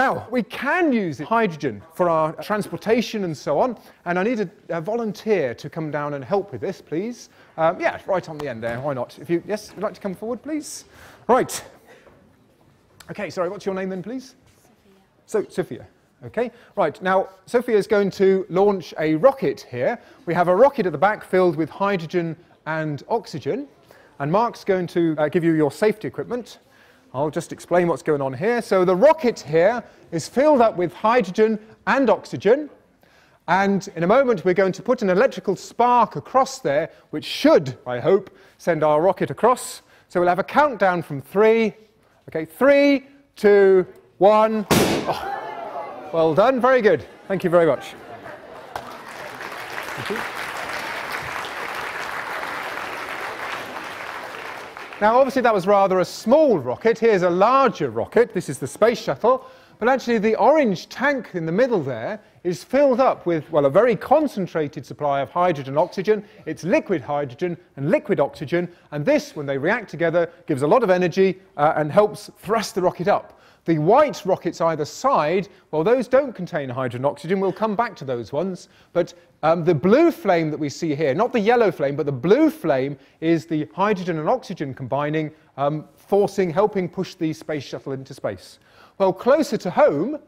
Now, we can use hydrogen for our transportation and so on, and I need a, a volunteer to come down and help with this, please. Um, yeah, right on the end there, why not? If you, yes, would like to come forward, please? Right. Okay, sorry, what's your name then, please? Sophia. So, Sophia. Okay, right, now Sophia is going to launch a rocket here. We have a rocket at the back filled with hydrogen and oxygen, and Mark's going to uh, give you your safety equipment. I'll just explain what's going on here. So the rocket here is filled up with hydrogen and oxygen. And in a moment, we're going to put an electrical spark across there, which should, I hope, send our rocket across. So we'll have a countdown from three. Okay, three, two, one. Oh, well done, very good. Thank you very much. Thank you. Now, obviously, that was rather a small rocket. Here's a larger rocket. This is the space shuttle. But actually, the orange tank in the middle there is filled up with, well, a very concentrated supply of hydrogen and oxygen. It's liquid hydrogen and liquid oxygen. And this, when they react together, gives a lot of energy uh, and helps thrust the rocket up. The white rockets either side, well, those don't contain hydrogen oxygen. We'll come back to those ones. But um, the blue flame that we see here, not the yellow flame, but the blue flame is the hydrogen and oxygen combining, um, forcing, helping push the space shuttle into space. Well, closer to home,